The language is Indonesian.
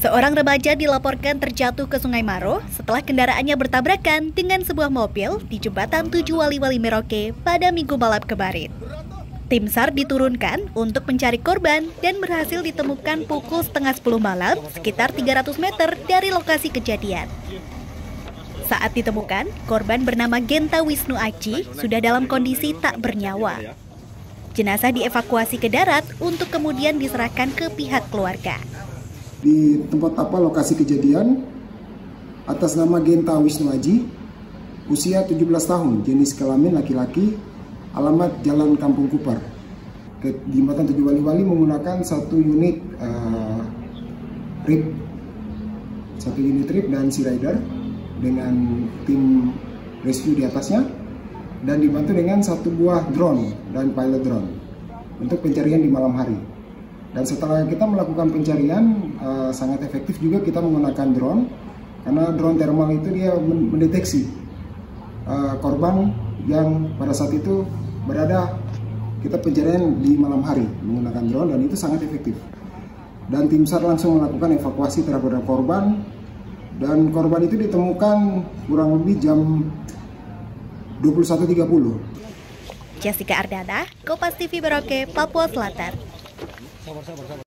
Seorang remaja dilaporkan terjatuh ke Sungai Maro setelah kendaraannya bertabrakan dengan sebuah mobil di jembatan Tujuh Wali-Wali Merauke pada minggu malam kemarin. Tim SAR diturunkan untuk mencari korban dan berhasil ditemukan pukul setengah 10 malam sekitar 300 meter dari lokasi kejadian. Saat ditemukan, korban bernama Genta Wisnu Aji sudah dalam kondisi tak bernyawa. Jenazah dievakuasi ke darat untuk kemudian diserahkan ke pihak keluarga di tempat apa lokasi kejadian atas nama Genta Wisnu Aji usia 17 tahun jenis kelamin laki-laki alamat Jalan Kampung Kupar ke jembatan Tujuh Wali-Wali menggunakan satu unit uh, satu unit rip dan sea rider dengan tim rescue di atasnya dan dibantu dengan satu buah drone dan pilot drone untuk pencarian di malam hari. Dan setelah kita melakukan pencarian uh, sangat efektif juga kita menggunakan drone karena drone thermal itu dia mendeteksi uh, korban yang pada saat itu berada kita pencarian di malam hari menggunakan drone dan itu sangat efektif. Dan tim SAR langsung melakukan evakuasi terhadap korban dan korban itu ditemukan kurang lebih jam 21.30. Jessica Ardana, Kompas TV Merauke, Papua Selatan. Sabor, sabor, sabor.